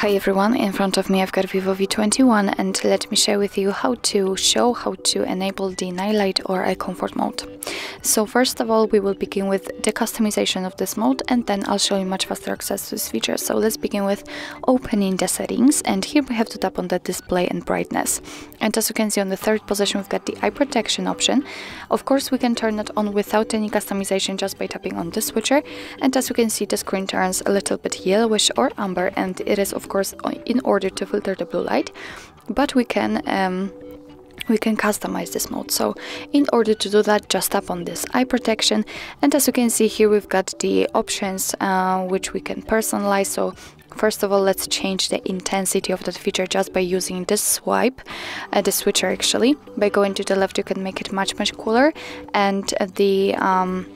Hi everyone, in front of me I've got Vivo V21 and let me share with you how to show how to enable the night light or eye comfort mode. So first of all we will begin with the customization of this mode and then I'll show you much faster access to this feature. So let's begin with opening the settings and here we have to tap on the display and brightness. And as you can see on the third position we've got the eye protection option. Of course we can turn it on without any customization just by tapping on the switcher and as you can see the screen turns a little bit yellowish or amber and it is of of course in order to filter the blue light but we can um, we can customize this mode so in order to do that just tap on this eye protection and as you can see here we've got the options uh, which we can personalize so First of all, let's change the intensity of that feature just by using this swipe, uh, the switcher actually. By going to the left, you can make it much, much cooler. And the um,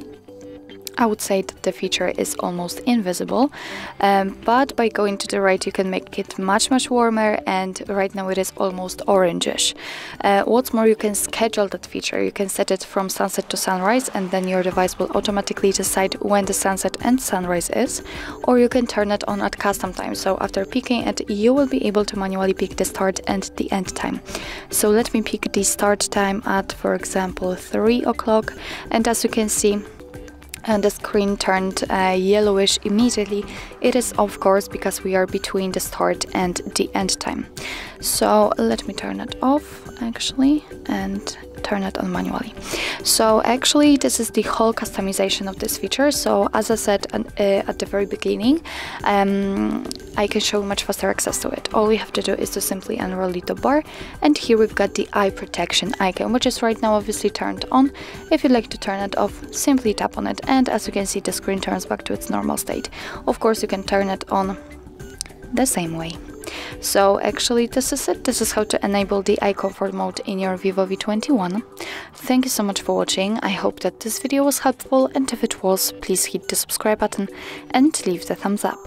I would say that the feature is almost invisible um, but by going to the right you can make it much much warmer and right now it is almost orangish. Uh, what's more you can schedule that feature, you can set it from sunset to sunrise and then your device will automatically decide when the sunset and sunrise is or you can turn it on at custom time so after picking it you will be able to manually pick the start and the end time. So let me pick the start time at for example 3 o'clock and as you can see and the screen turned uh, yellowish immediately it is of course because we are between the start and the end time so let me turn it off actually and turn it on manually. So actually this is the whole customization of this feature. So as I said uh, at the very beginning, um, I can show much faster access to it. All we have to do is to simply unroll the bar and here we've got the eye protection icon which is right now obviously turned on. If you'd like to turn it off, simply tap on it and as you can see the screen turns back to its normal state. Of course you can turn it on the same way. So actually this is it. This is how to enable the eye comfort mode in your Vivo V21. Thank you so much for watching. I hope that this video was helpful and if it was, please hit the subscribe button and leave the thumbs up.